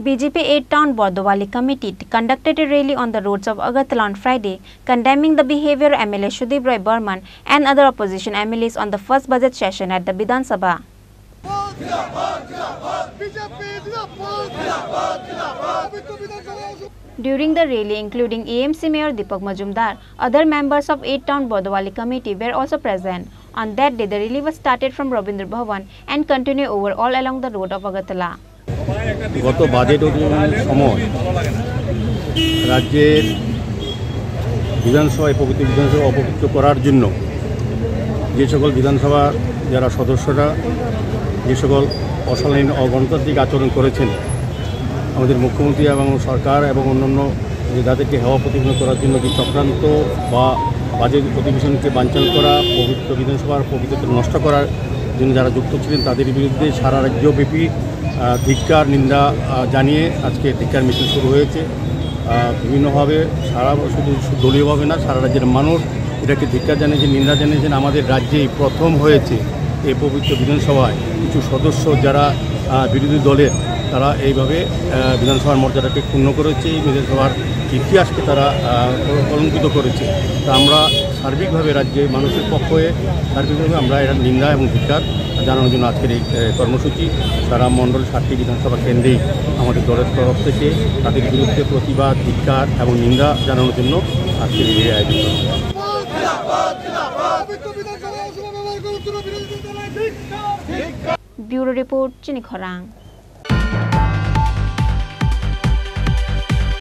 BJP 8-town Bordowali committee conducted a rally on the roads of Agartala on Friday, condemning the behavior of MLA Sudip Roy Burman and other opposition MLAs on the first budget session at the Vidhan Sabha. During the rally, including AMC Mayor Deepak Majumdar, other members of 8-town Bordowali committee were also present. On that day, the rally was started from Rabindra Bhavan and continued over all along the road of Agartala. গত budget সময় রাজ্যের বিধানসভায় প্রকৃতি বিধানসভা অপবিত্র করার জন্য যে সকল বিধানসভা যারা সদস্যরা, যে সকল অশালীন অগণতান্ত্রিক আচরণ করেছেন, আমাদের মুখ্যমন্ত্রী এবং সরকার এবং অন্যান্য যে তাদেরকে হেওয়া প্রতিফলন করার জন্য যে চক্রান্ত বা বাজেট অধিবেশনকে বাঞ্ছাল করা, পবিত্র বিধানসভার পবিত্রতা নষ্ট করার জন্য যারা যুক্ত ছিলেন, তাদের বিরুদ্ধে সারা রাজ্যব্যাপী ধিক্কার, নিন্দা জানিয়ে আজকে ধিক্কার মিছিল শুরু হয়েছে। বিভিন্নভাবে সারা শুধু দলীয়ভাবে না, সারা রাজ্যের মানুষ এটাকে ধিক্কার জানিয়েছে, নিন্দা জানিয়েছেন। আমাদের রাজ্যেই প্রথম হয়েছে এই পবিত্র বিধানসভায় কিছু সদস্য যারা বিরোধী দলের তারা এইভাবে বিধানসভার মর্যাদাকে ক্ষুণ্ণ করেছে, এই বিধানসভার ইতিহাসকে তারা কলঙ্কিত করেছে। তা আমরা সার্বিকভাবে রাজ্যে মানুষের পক্ষ হয়ে, সার্বিকভাবে আমরা এর নিন্দা এবং ধিক্কার জানানোর জন্য আজকের এই কর্মসূচি। তারা মণ্ডল ষাটটি বিধানসভা কেন্দ্রেই আমাদের দলের তরফ থেকে তাদের বিরুদ্ধে প্রতিবাদ, ধিক্কার এবং নিন্দা জানানোর জন্য আজকের এই আয়োজন করা হয়েছে। পবিত্র